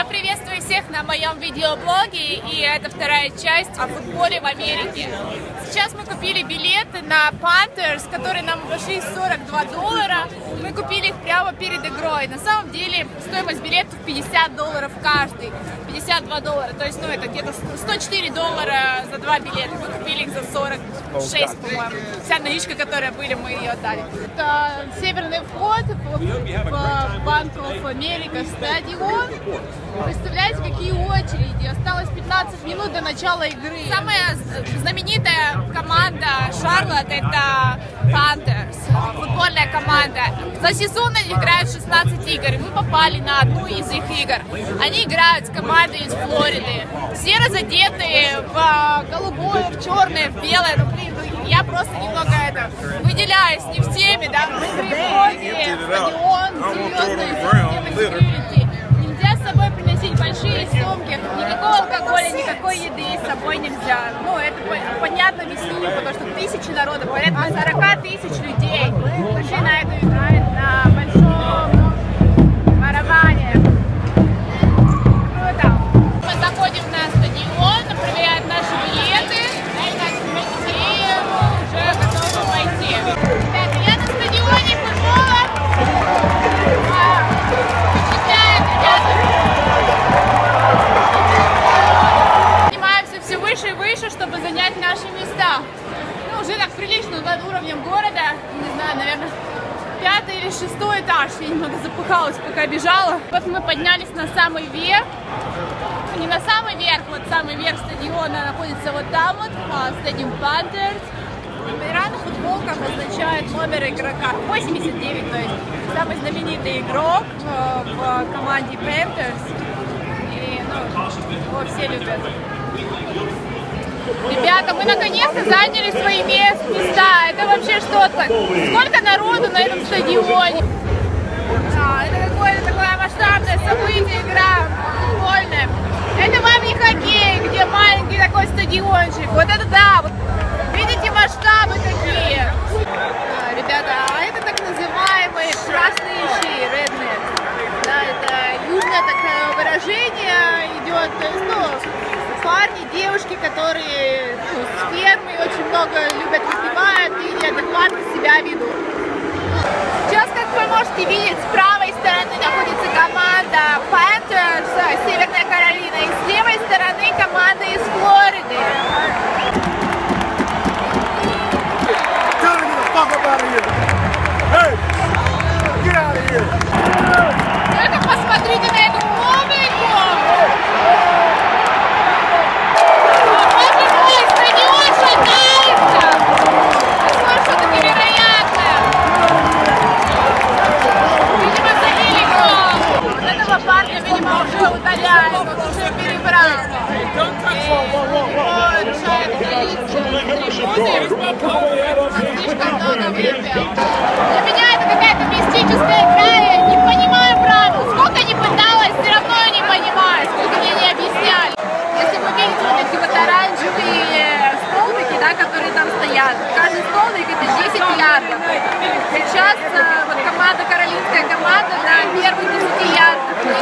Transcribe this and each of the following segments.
Я приветствую всех на моем видеоблоге, и это вторая часть о футболе в Америке. Сейчас мы купили билеты на Panthers, которые нам обошлись 42 доллара. Мы купили их прямо перед игрой. На самом деле стоимость билетов 50 долларов каждый. 52 доллара, то есть, ну, это где-то 104 доллара за два билета. Мы купили их за 46, по-моему. Вся наличка, которая были, мы ее отдали. Это северный вход в, Банк оф Америка стадион. Представляете, какие очереди? Осталось 15 минут до начала игры. Самая знаменитая команда Шарлотт это Panthers, футбольная команда. За сезон они играют 16 игр, мы попали на одну из их игр. Они играют с командой из Флориды. Все разодетые в голубое, в черное, в белое. Ну, блин, ну, я просто немного это выделяюсь не в теме, да. Мы при входе в стадион, серьезные. Нельзя с собой приносить большие сумки, никакого алкоголя, никакой еды с собой нельзя. Ну, это по- понятно объяснению, потому что тысячи народа, порядка 40 тысяч людей пришли на эту знаю, наверное, пятый или шестой этаж. Я немного запыхалась, пока бежала. Вот мы поднялись на самый верх. Не на самый верх, вот самый верх стадиона находится вот там вот, а, стадион Panthers. Номера на футболках означают номер игрока. 89, то есть самый знаменитый игрок э, в команде Panthers. И, ну, его все любят. Ребята, мы наконец-то заняли свои мес- места. Это вообще что-то. Сколько народу на этом стадионе? Да, это какое-то такое масштабное событие, игра футбольная. Это вам не хоккей, где маленький такой стадиончик. Вот это да, вот девушки, которые ну, с фермы очень много любят выпивают и неадекватно себя ведут. Сейчас, как вы можете видеть, Для меня это какая-то мистическая игра, я не понимаю правил. Сколько не пыталась, все равно я не понимаю, сколько мне не объясняли. Если вы видите вот эти вот оранжевые столбики, да, которые там стоят, каждый столбик это 10 ярдов. Сейчас э, вот команда, каролинская команда на первых 10 ярдах.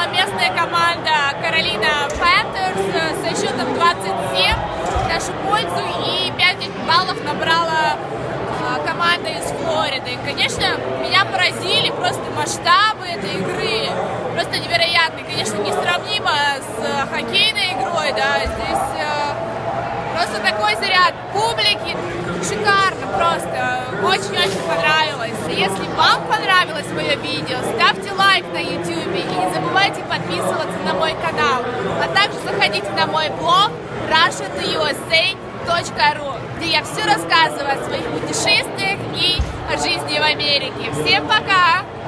Выиграла местная команда Каролина Пантерс э, со счетом 27 в нашу пользу и 5 баллов набрала э, команда из Флориды. Конечно, меня поразили просто масштабы этой игры. Просто невероятные. Конечно, несравнимо с э, хоккейной игрой, да, здесь Просто такой заряд публики, шикарно просто, очень-очень. Если вам понравилось мое видео, ставьте лайк на YouTube и не забывайте подписываться на мой канал. А также заходите на мой блог russiatoUSA.ru, где я все рассказываю о своих путешествиях и о жизни в Америке. Всем пока!